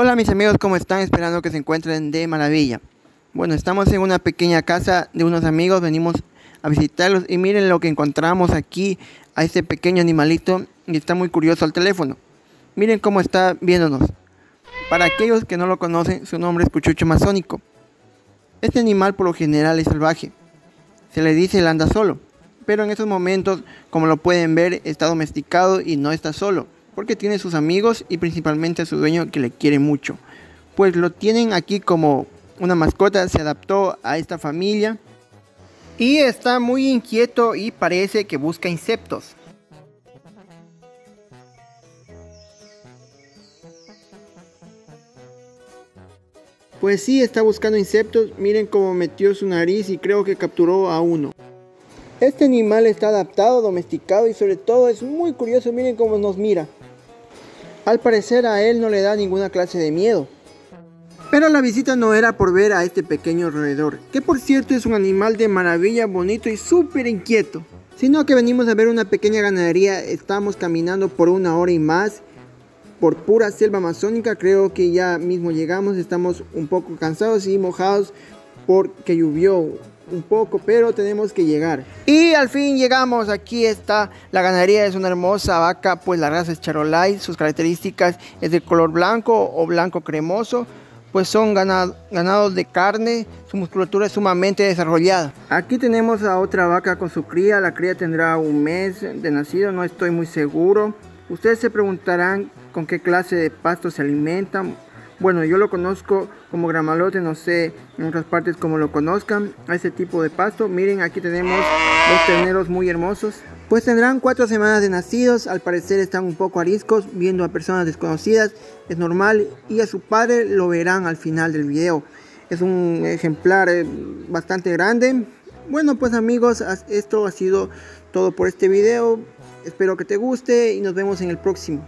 Hola mis amigos, ¿cómo están? Esperando que se encuentren de maravilla. Bueno, estamos en una pequeña casa de unos amigos, venimos a visitarlos y miren lo que encontramos aquí a este pequeño animalito y está muy curioso al teléfono. Miren cómo está viéndonos. Para aquellos que no lo conocen, su nombre es Cuchucho Masónico. Este animal por lo general es salvaje. Se le dice el anda solo, pero en estos momentos, como lo pueden ver, está domesticado y no está solo porque tiene sus amigos y principalmente a su dueño que le quiere mucho. Pues lo tienen aquí como una mascota, se adaptó a esta familia y está muy inquieto y parece que busca insectos. Pues sí, está buscando insectos. Miren cómo metió su nariz y creo que capturó a uno. Este animal está adaptado, domesticado y sobre todo es muy curioso. Miren cómo nos mira. Al parecer a él no le da ninguna clase de miedo. Pero la visita no era por ver a este pequeño roedor, que por cierto es un animal de maravilla, bonito y súper inquieto. Sino que venimos a ver una pequeña ganadería, estamos caminando por una hora y más por pura selva amazónica, creo que ya mismo llegamos, estamos un poco cansados y mojados porque llovió un poco, pero tenemos que llegar. Y al fin llegamos, aquí está la ganadería, es una hermosa vaca, pues la raza es Charolais, sus características es de color blanco o blanco cremoso, pues son ganados de carne, su musculatura es sumamente desarrollada. Aquí tenemos a otra vaca con su cría, la cría tendrá un mes de nacido, no estoy muy seguro. Ustedes se preguntarán con qué clase de pasto se alimentan. Bueno, yo lo conozco como gramalote, no sé en otras partes como lo conozcan, a ese tipo de pasto. Miren, aquí tenemos dos terneros muy hermosos. Pues tendrán cuatro semanas de nacidos, al parecer están un poco ariscos, viendo a personas desconocidas, es normal, y a su padre lo verán al final del video. Es un ejemplar eh, bastante grande. Bueno pues amigos, esto ha sido todo por este video. Espero que te guste y nos vemos en el próximo.